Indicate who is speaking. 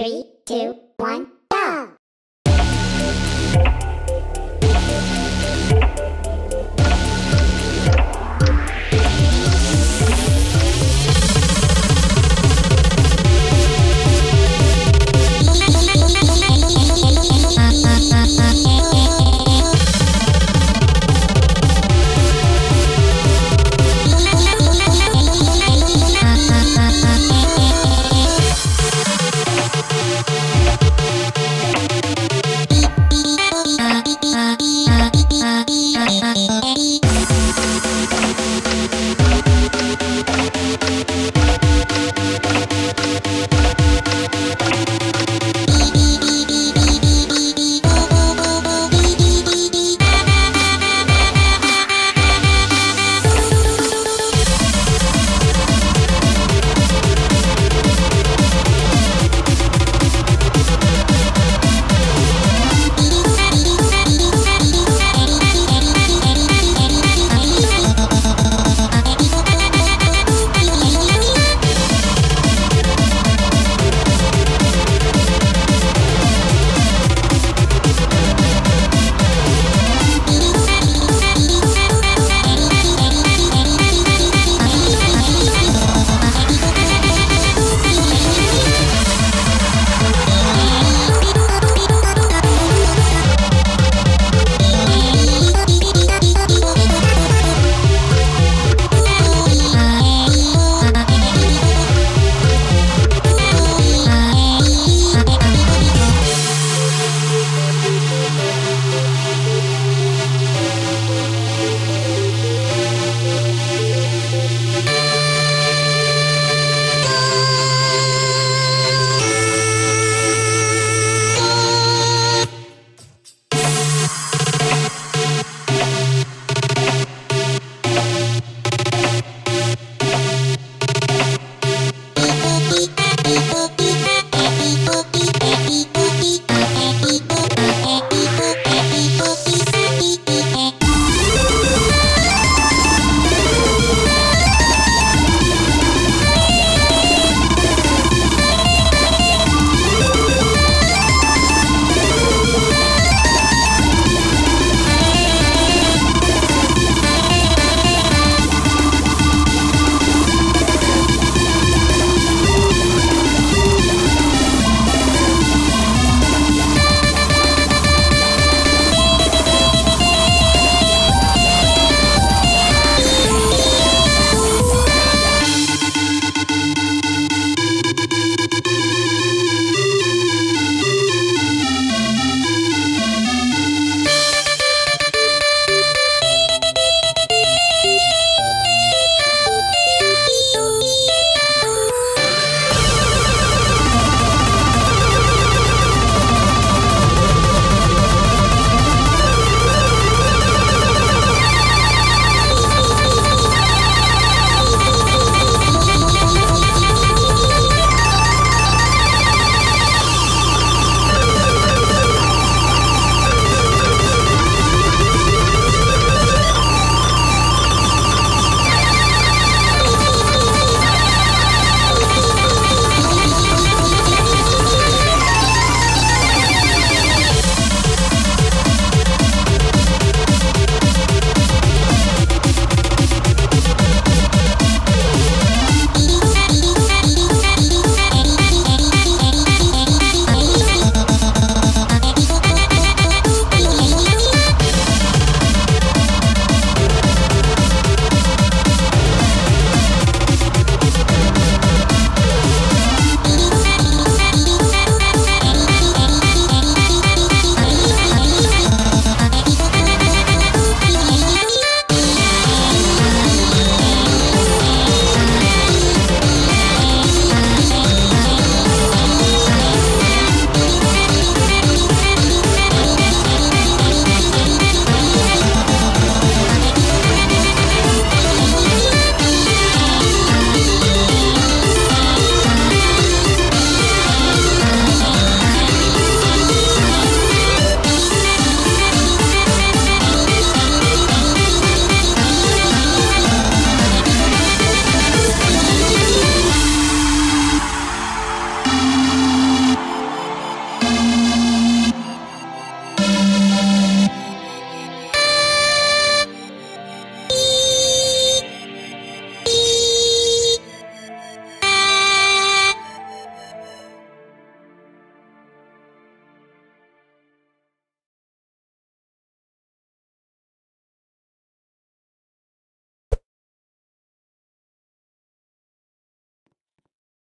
Speaker 1: Three, two, one.